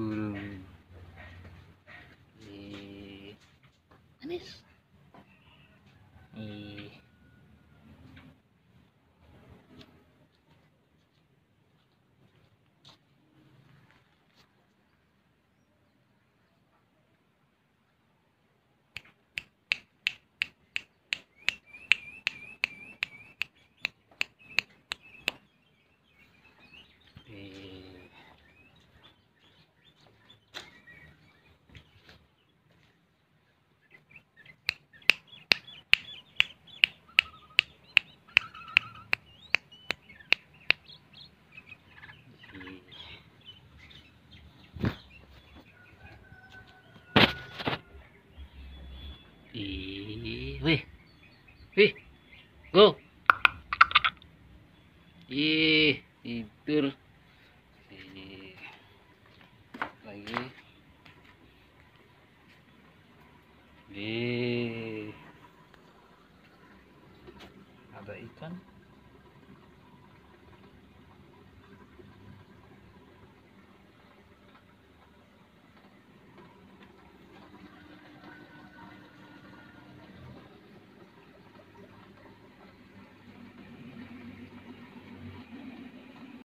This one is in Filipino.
Hmm. Eh, Anis. Eh, eh, Ih, wih. Wih. Go. Ih, tidur. Lagi. Ih. Ada ikan.